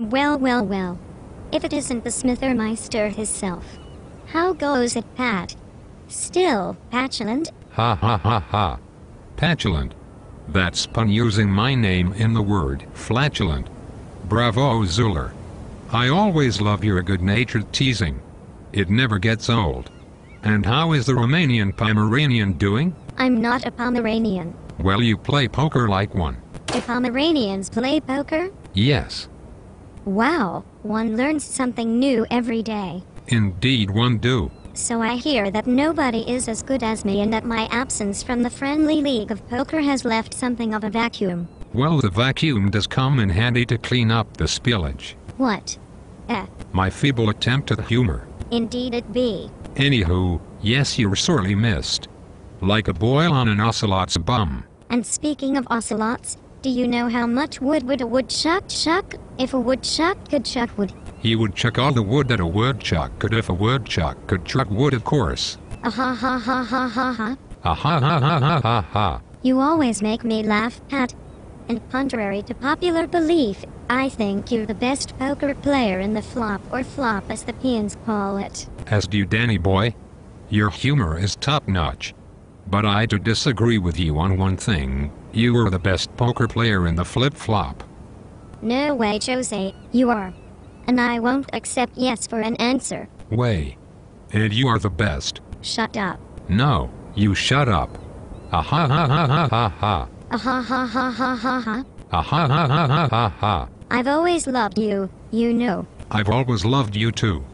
Well, well, well. If it isn't the Smithermeister himself. How goes it, Pat? Still, Patchland? Ha ha ha ha. Petulant. That's pun using my name in the word flatulent. Bravo, Zuler. I always love your good-natured teasing. It never gets old. And how is the Romanian Pomeranian doing? I'm not a Pomeranian. Well, you play poker like one. Do Pomeranians play poker? Yes, Wow, one learns something new every day. indeed one do. So I hear that nobody is as good as me and that my absence from the friendly league of poker has left something of a vacuum. Well, the vacuum does come in handy to clean up the spillage. What? Eh, My feeble attempt at humor. indeed it be. Anywho, yes, you're sorely missed. Like a boil on an ocelot's bum. And speaking of ocelots, do you know how much wood would a woodchuck chuck if a woodchuck could chuck wood? He would chuck all the wood that a woodchuck could if a woodchuck could chuck wood, of course. Ah ha ha ha ha ha ha. Ah ha ha ha ha ha ha. You always make me laugh, Pat. And contrary to popular belief, I think you're the best poker player in the flop or flop as the peons call it. As do you, Danny boy. Your humor is top notch. But I do disagree with you on one thing. You are the best poker player in the flip flop. No way, Jose, you are. And I won't accept yes for an answer. Way. And you are the best. Shut up. No, you shut up. Ah ha ha ha ha ha ha. Ah ha ha ha ha ha ha. Ah ha ha ha ha ha ha. I've always loved you, you know. I've always loved you too.